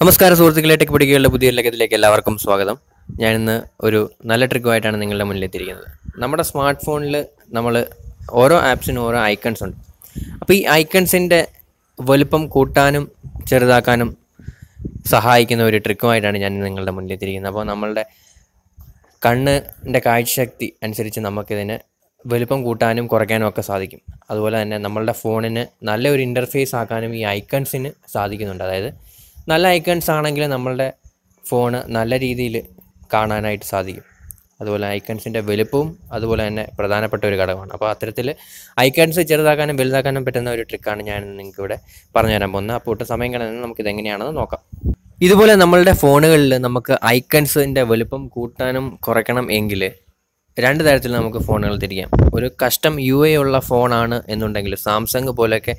നമസ്കാരം സുഹൃത്തുക്കളെ ടെക് പഠിക്കുകളുടെ പുതിയ ലക്കത്തിലേക്ക് എല്ലാവർക്കും സ്വാഗതം. ഞാൻ ഇന്ന് ഒരു നല്ല ട്രിക്കുമായിട്ടാണ് നിങ്ങളുടെ മുന്നിൽ എത്തിയിരിക്കുന്നത് നമ്മുടെ സ്മാർട്ട് ഫോണിൽ നമ്മൾ ഓരോ ആപ്സിനും ഓരോ ഐക്കൺസ് ഉണ്ട്. അപ്പോൾ ഈ ഐക്കൺസിന്റെ വലുപ്പം കൂട്ടാനും ചെറുതാക്കാനും സഹായിക്കുന്ന ഒരു ട്രിക്കുമായിട്ടാണ് ഞാൻ നിങ്ങളുടെ മുന്നിൽ എത്തിയിരിക്കുന്നത് അപ്പോൾ നമ്മളുടെ കണ്ണിന്റെ കാഴ്ചശക്തി അനുസരിച്ച് നമുക്കിതിന് വലുപ്പം കൂട്ടാനും കുറയ്ക്കാനും ഒക്കെ സാധിക്കും. അതുപോലെ തന്നെ നമ്മളുടെ ഫോണിന് നല്ലൊരു ഇന്റർഫേസ് ആക്കാനും ഈ ഐക്കൺസിന് സാധിക്കുന്നുണ്ട്. അതായത് നല്ല ഐക്കൺസ് ആണെങ്കിൽ നമ്മളുടെ ഫോണ് നല്ല രീതിയിൽ കാണാനായിട്ട് സാധിക്കും. അതുപോലെ ഐക്കൺസിന്റെ വലുപ്പവും അതുപോലെ തന്നെ പ്രധാനപ്പെട്ട ഒരു ഘടകമാണ്. അപ്പോൾ അത്തരത്തിൽ ഐക്കൺസ് ചെറുതാക്കാനും വലുതാക്കാനും പറ്റുന്ന ഒരു ട്രിക്കാണ് ഞാൻ നിങ്ങൾക്ക് ഇവിടെ പറഞ്ഞു തരാൻ പോകുന്നത്. അപ്പോൾ ഒട്ടും സമയം നമുക്ക് നമുക്കിത് എങ്ങനെയാണെന്ന് നോക്കാം. ഇതുപോലെ നമ്മളുടെ ഫോണുകളിൽ നമുക്ക് ഐക്കൺസിന്റെ വലുപ്പം കൂട്ടാനും കുറയ്ക്കണം എങ്കിൽ രണ്ട് തരത്തിൽ നമുക്ക് ഫോണുകൾ തിരിക്കാം. ഒരു കസ്റ്റം യു എ ഉള്ള ഫോണാണ് എന്നുണ്ടെങ്കിൽ സാംസങ് പോലെയൊക്കെ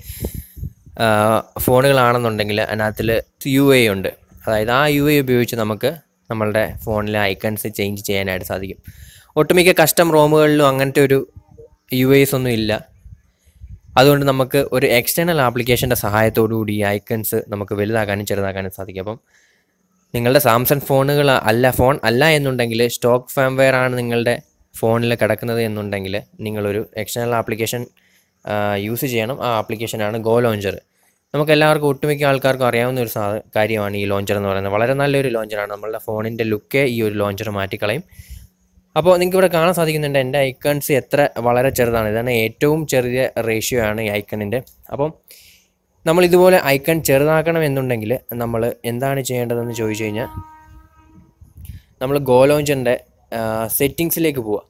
ഫോണുകളാണെന്നുണ്ടെങ്കിൽ അതിനകത്തിൽ യു എ ഉണ്ട്. അതായത് ആ യു എ ഉപയോഗിച്ച് നമുക്ക് നമ്മളുടെ ഫോണിലെ ഐക്കൺസ് ചേഞ്ച് ചെയ്യാനായിട്ട് സാധിക്കും. ഒട്ടുമിക്ക കസ്റ്റം റോമുകളിലും അങ്ങനത്തെ ഒരു യു എസ് ഒന്നും ഇല്ല. അതുകൊണ്ട് നമുക്ക് ഒരു എക്സ്റ്റേണൽ ആപ്ലിക്കേഷന്റെ സഹായത്തോടു കൂടി ഈ ഐക്കൺസ് നമുക്ക് വലുതാക്കാനും ചെറുതാക്കാനും സാധിക്കും. അപ്പം നിങ്ങളുടെ സാംസങ് ഫോണുകൾ അല്ല ഫോൺ അല്ല എന്നുണ്ടെങ്കിൽ സ്റ്റോക്ക് ഫാംവെയർ ആണ് നിങ്ങളുടെ ഫോണിൽ കിടക്കുന്നത് എന്നുണ്ടെങ്കിൽ നിങ്ങളൊരു എക്സ്റ്റേണൽ ആപ്ലിക്കേഷൻ യൂസ് ചെയ്യണം. ആ ആപ്ലിക്കേഷനാണ് ഗോ ലോഞ്ചർ നമുക്ക് എല്ലാവർക്കും ഒട്ടുമിക്ക ആൾക്കാർക്കും അറിയാവുന്ന ഒരു കാര്യമാണ് ഈ ലോഞ്ചർ എന്ന് പറയുന്നത്. വളരെ നല്ലൊരു ലോഞ്ചറാണ് നമ്മളുടെ ഫോണിന്റെ ലുക്ക് ഈ ഒരു ലോഞ്ചർ മാറ്റിക്കളയും. അപ്പോൾ നിങ്ങൾക്ക് ഇവിടെ കാണാൻ സാധിക്കുന്നുണ്ട് എന്റെ ഐക്കൺസ് എത്ര വളരെ ചെറുതാണ്. ഇതാണ് ഏറ്റവും ചെറിയ റേഷ്യോ ആണ് ഈ ഐക്കണിന്റെ അപ്പം നമ്മൾ ഇതുപോലെ ഐക്കൺ ചെറുതാക്കണം എന്നുണ്ടെങ്കിൽ നമ്മൾ എന്താണ് ചെയ്യേണ്ടതെന്ന് ചോദിച്ചു കഴിഞ്ഞാൽ നമ്മൾ ഗോ ലോഞ്ചറിന്റെ സെറ്റിങ്സിലേക്ക് പോവുക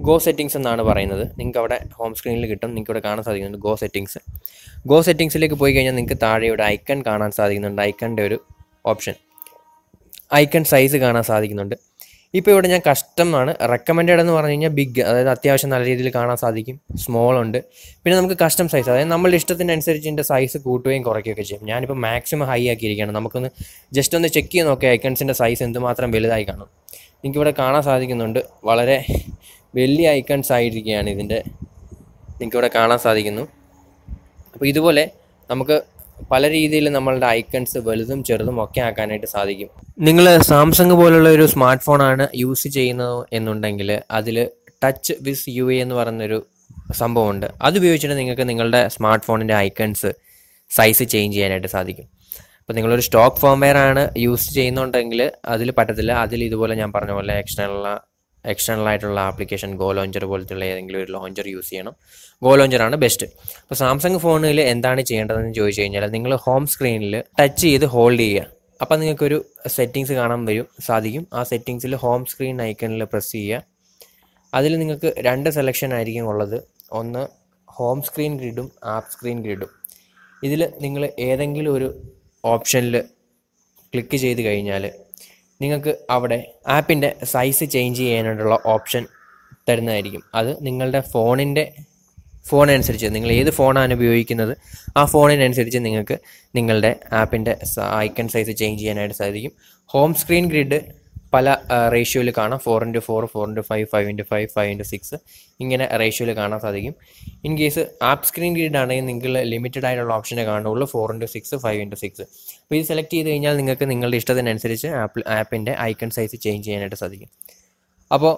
ഗോ സെറ്റിങ്സ് എന്നാണ് പറയുന്നത്. നിങ്ങൾക്ക് അവിടെ ഹോം സ്ക്രീനിൽ കിട്ടും. നിങ്ങൾക്ക് ഇവിടെ കാണാൻ സാധിക്കുന്നുണ്ട് ഗോ സെറ്റിങ്സ് ഗോ സെറ്റിങ്സിലേക്ക് പോയി കഴിഞ്ഞാൽ നിങ്ങൾക്ക് താഴെ ഇവിടെ ഐക്കൺ കാണാൻ സാധിക്കുന്നുണ്ട്. ഐക്കണിന്റെ ഒരു ഓപ്ഷൻ ഐക്കൺ സൈസ് കാണാൻ സാധിക്കുന്നുണ്ട്. ഇപ്പോൾ ഇവിടെ ഞാൻ കസ്റ്റം ആണ്. റെക്കമെൻഡഡ് എന്ന് പറഞ്ഞു കഴിഞ്ഞാൽ ബിഗ് അതായത് അത്യാവശ്യം നല്ല രീതിയിൽ കാണാൻ സാധിക്കും. സ്മോൾ ഉണ്ട്. പിന്നെ നമുക്ക് കസ്റ്റം സൈസ് അതായത് നമ്മളുടെ ഇഷ്ടത്തിനനുസരിച്ച് ഇതിന്റെ സൈസ് കൂട്ടുകയും കുറയ്ക്കുകയൊക്കെ ചെയ്യും. ഞാനിപ്പോൾ മാക്സിമം ഹൈ ആക്കിയിരിക്കുകയാണ്. നമുക്കൊന്ന് ജസ്റ്റ് ഒന്ന് ചെക്ക് ചെയ്ത് നോക്കിയാൽ ഐക്കൺസിന്റെ സൈസ് എന്തുമാത്രം വലുതായി കാണും. എനിക്കിവിടെ കാണാൻ സാധിക്കുന്നുണ്ട്. വളരെ വലിയ ഐക്കൺസ് ആയിരിക്കുകയാണ് ഇതിന്റെ. നിങ്ങൾക്കിവിടെ കാണാൻ സാധിക്കുന്നു. അപ്പോൾ ഇതുപോലെ നമുക്ക് പല രീതിയിൽ നമ്മളുടെ ഐക്കൺസ് വലുതും ചെറുതും ഒക്കെ ആക്കാനായിട്ട് സാധിക്കും. നിങ്ങൾ സാംസങ് പോലുള്ള ഒരു സ്മാർട്ട് ഫോണാണ് യൂസ് ചെയ്യുന്നത് എന്നുണ്ടെങ്കിൽ അതിൽ ടച്ച് വിസ് യു എ എന്ന് പറയുന്നൊരു സംഭവമുണ്ട്. അത് ഉപയോഗിച്ചിട്ട് നിങ്ങൾക്ക് നിങ്ങളുടെ സ്മാർട്ട് ഫോണിന്റെ ഐക്കൺസ് സൈസ് ചേഞ്ച് ചെയ്യാനായിട്ട് സാധിക്കും. അപ്പോൾ നിങ്ങളൊരു സ്റ്റോക്ക് ഫോംവെയർ ആണ് യൂസ് ചെയ്യുന്നുണ്ടെങ്കിൽ അതിൽ പറ്റത്തില്ല. അതിൽ ഇതുപോലെ ഞാൻ പറഞ്ഞ പോലെ എക്സ്റ്റേണൽ എക്സ്റ്റേണൽ ആയിട്ടുള്ള ആപ്ലിക്കേഷൻ ഗോ ലോഞ്ചർ പോലത്തുള്ള ഏതെങ്കിലും ഒരു ലോഞ്ചർ യൂസ് ചെയ്യണം. ഗോ ലോഞ്ചറാണ് ബെസ്റ്റ് അപ്പോൾ സാംസങ് ഫോണിൽ എന്താണ് ചെയ്യേണ്ടതെന്ന് ചോദിച്ചു കഴിഞ്ഞാൽ നിങ്ങൾ ഹോം സ്ക്രീനിൽ ടച്ച് ചെയ്ത് ഹോൾഡ് ചെയ്യുക. അപ്പോൾ നിങ്ങൾക്കൊരു സെറ്റിങ്സ് കാണാൻ വരും സാധിക്കും. ആ സെറ്റിങ്സിൽ ഹോം സ്ക്രീൻ ഐക്കണിൽ പ്രസ് ചെയ്യുക. അതിൽ നിങ്ങൾക്ക് രണ്ട് സെലക്ഷൻ ആയിരിക്കും ഉള്ളത്. ഒന്ന് ഹോം സ്ക്രീൻ ഗ്രിഡും ആപ്പ് സ്ക്രീൻ ഗ്രിഡും ഇതിൽ നിങ്ങൾ ഏതെങ്കിലും ഒരു ഓപ്ഷനിൽ ക്ലിക്ക് ചെയ്ത് കഴിഞ്ഞാൽ നിങ്ങൾക്ക് അവിടെ ആപ്പിന്റെ സൈസ് ചേഞ്ച് ചെയ്യാനായിട്ടുള്ള ഓപ്ഷൻ തരുന്നതായിരിക്കും. അത് നിങ്ങളുടെ ഫോണിന്റെ ഫോണനുസരിച്ച് നിങ്ങൾ ഏത് ഫോണാണ് ഉപയോഗിക്കുന്നത് ആ ഫോണിനനുസരിച്ച് നിങ്ങൾക്ക് നിങ്ങളുടെ ആപ്പിന്റെ ഐക്കൺ സൈസ് ചേഞ്ച് ചെയ്യാനായിട്ട് സാധിക്കും. ഹോം സ്ക്രീൻ ഗ്രിഡ് പല റേഷ്യോയിൽ കാണാം. Four into four four into five five into five five into six ഇങ്ങനെ റേഷ്യോയിൽ കാണാൻ സാധിക്കും. In case app screen grid ആണെങ്കിൽ നിങ്ങൾ ലിമിറ്റഡ് ആയിട്ടുള്ള ഓപ്ഷനെ കാണുള്ളൂ four into six five into six അപ്പോൾ ഇത് സെലക്ട് ചെയ്ത് കഴിഞ്ഞാൽ നിങ്ങൾക്ക് നിങ്ങളുടെ ഇഷ്ടത്തിനനുസരിച്ച് ആപ്പ് ആപ്പിന്റെ ഐക്കൺ സൈസ് ചേഞ്ച് ചെയ്യാനായിട്ട് സാധിക്കും. അപ്പോൾ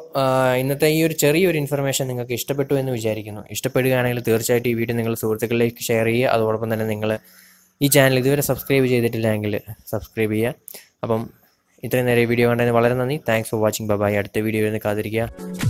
ഇന്നത്തെ ഈ ഒരു ചെറിയൊരു ഇൻഫർമേഷൻ നിങ്ങൾക്ക് ഇഷ്ടപ്പെട്ടു എന്ന് വിചാരിക്കുന്നു. ഇഷ്ടപ്പെടുകയാണെങ്കിൽ തീർച്ചയായിട്ടും ഈ വീഡിയോ നിങ്ങൾ സുഹൃത്തുക്കളിലേക്ക് ഷെയർ ചെയ്യുക. അതോടൊപ്പം തന്നെ നിങ്ങൾ ഈ ചാനൽ ഇതുവരെ സബ്സ്ക്രൈബ് ചെയ്തിട്ടില്ലെങ്കിൽ സബ്സ്ക്രൈബ് ചെയ്യുക. അപ്പം ഇത്രയും നേരം വീഡിയോ കണ്ടതിന് വളരെ നന്ദി. താങ്ക്സ് ഫോർ വാച്ചിങ് ബൈ അടുത്ത വീഡിയോ വരുന്ന കാത്തിരിക്കുക.